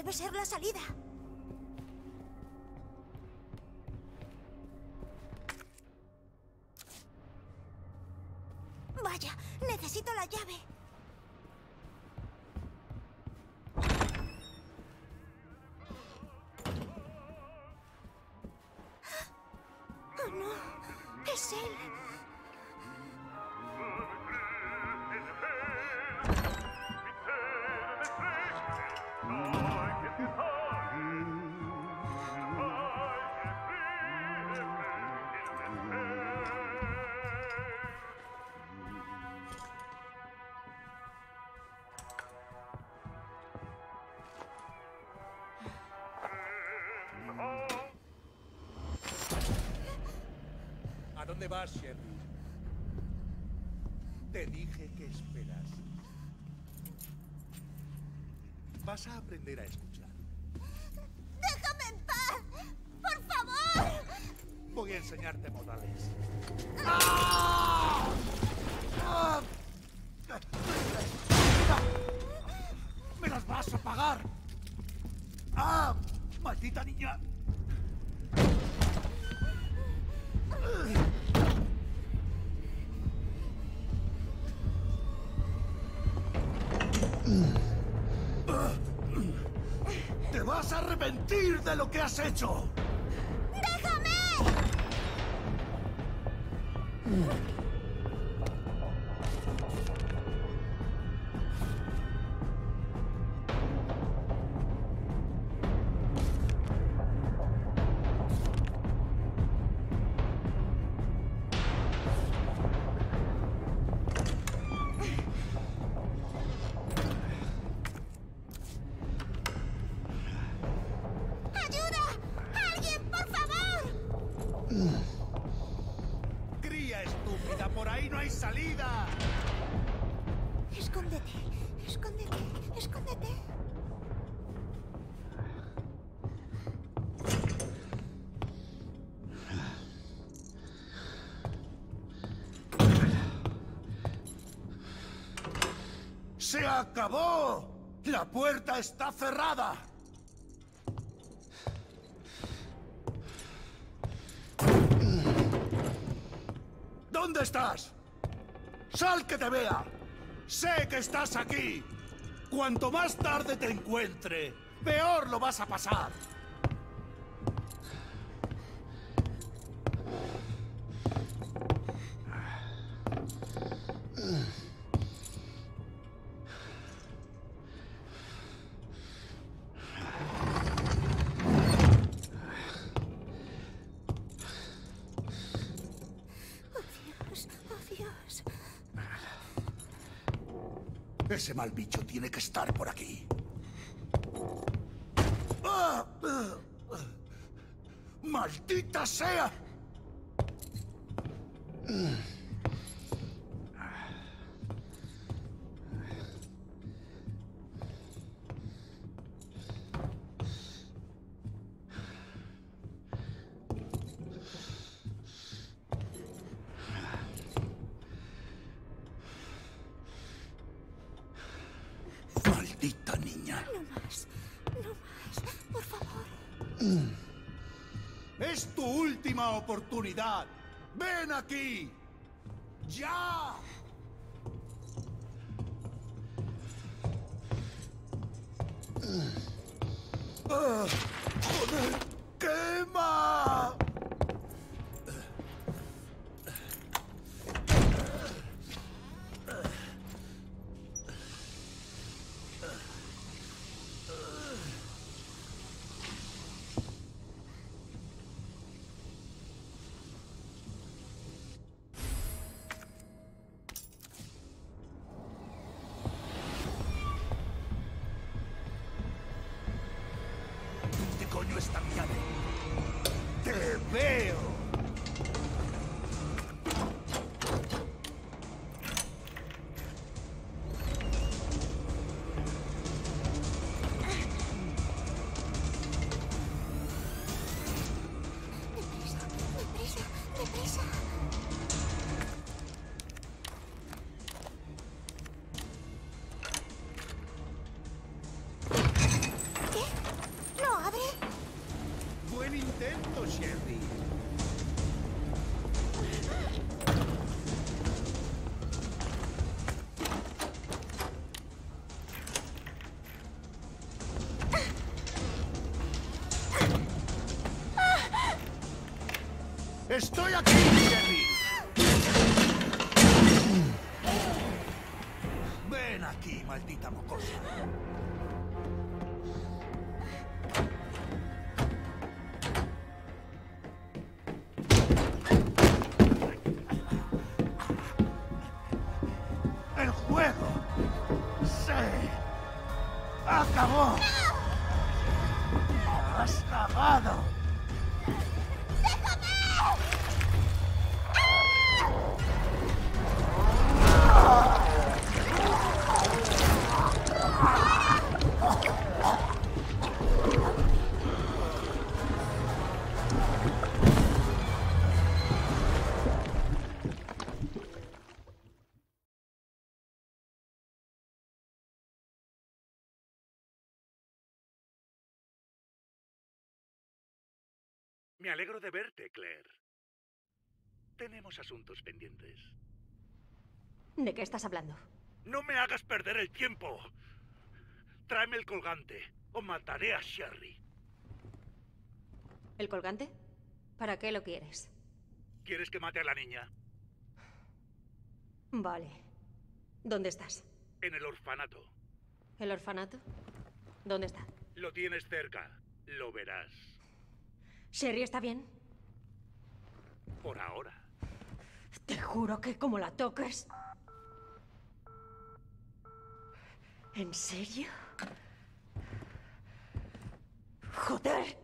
debe ser la salida. Vaya, necesito la llave. ¡Oh, no! ¡Es él! Vas, Sherry? Te dije que esperas. Vas a aprender a escuchar. ¡Déjame en paz! ¡Por favor! Voy a enseñarte modales. ¡Me las vas a pagar! ¡Ah! ¡Maldita niña! Arrepentir de lo que has hecho! ¡Déjame! Hay salida! Escóndete, escóndete, escóndete. ¡Se acabó! ¡La puerta está cerrada! ¿Dónde estás? ¡Sal que te vea! ¡Sé que estás aquí! Cuanto más tarde te encuentre, peor lo vas a pasar. Ese mal bicho tiene que estar por aquí. ¡Ah! ¡Ah! ¡Maldita sea! ¡Maldita niña! No más, no más, por favor. ¡Es tu última oportunidad! ¡Ven aquí! ¡Ya! ¡Ah! ¡Joder! Coño está mi llave? ¡Te veo! ¡Estoy aquí, Sherry! Ven aquí, maldita mocosa. El juego se acabó. Has acabado. Me alegro de verte, Claire. Tenemos asuntos pendientes. ¿De qué estás hablando? No me hagas perder el tiempo. Tráeme el colgante o mataré a Sherry. ¿El colgante? ¿Para qué lo quieres? ¿Quieres que mate a la niña? Vale. ¿Dónde estás? En el orfanato. ¿El orfanato? ¿Dónde está? Lo tienes cerca. Lo verás. ¿Sherry está bien? Por ahora. Te juro que como la toques... ¿En serio? Joder.